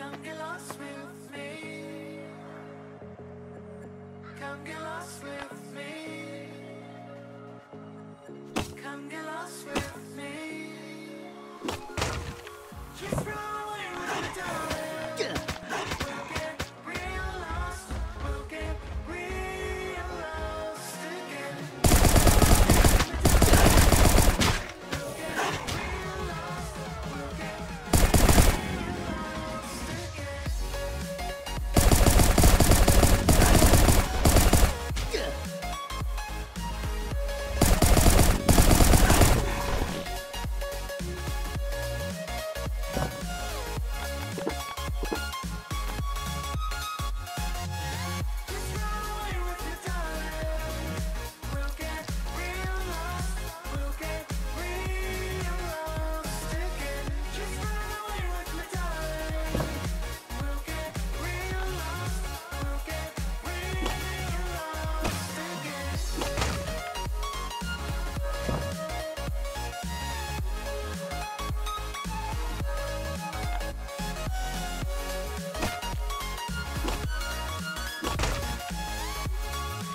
Come get lost with me. Come get lost with me. Come get lost with me. Just run.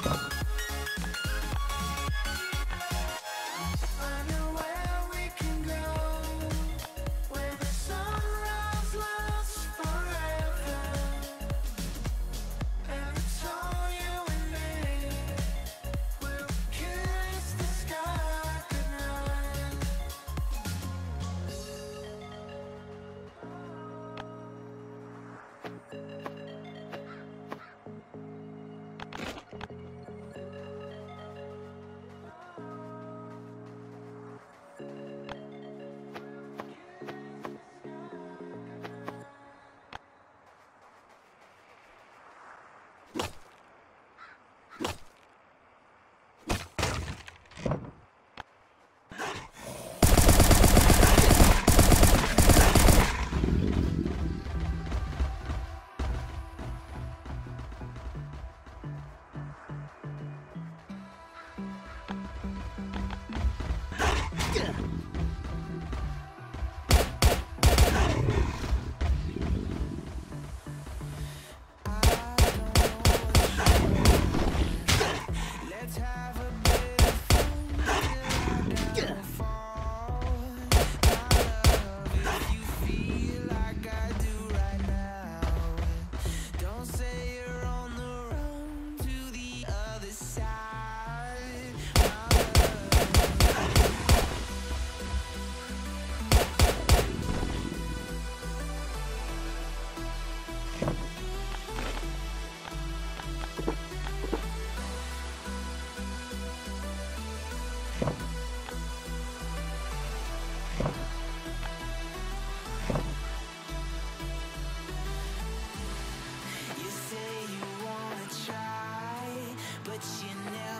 Stop. Yeah. but you never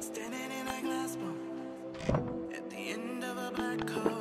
Standing in a glass bowl at the end of a black car.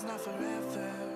is not forever.